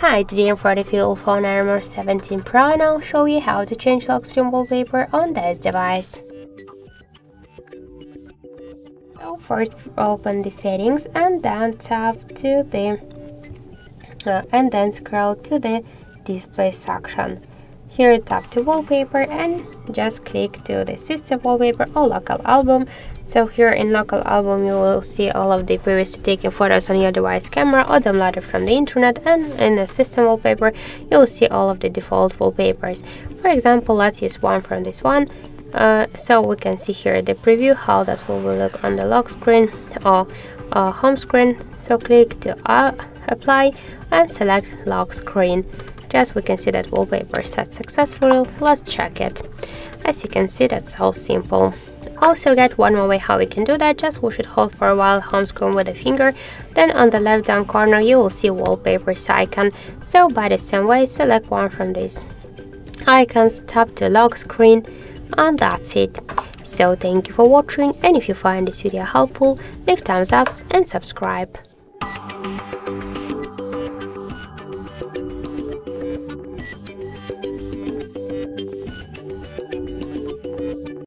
Hi, today I'm the UleFone Armor 17 Pro and I'll show you how to change lock screen wallpaper on this device. So first open the settings and then tap to the uh, and then scroll to the display section. Here tap to wallpaper and just click to the system wallpaper or local album. So here in local album you will see all of the previously taken photos on your device camera or downloaded from the internet and in the system wallpaper you will see all of the default wallpapers. For example, let's use one from this one. Uh, so we can see here the preview how that will look on the lock screen or uh, home screen. So click to uh, apply and select lock screen. Just we can see that wallpaper set successfully. Let's check it. As you can see, that's all simple. Also get one more way how we can do that, just we should hold for a while home screen with a finger, then on the left down corner you will see wallpapers icon, so by the same way select one from these icons, tap to lock screen, and that's it. So thank you for watching and if you find this video helpful, leave thumbs up and subscribe.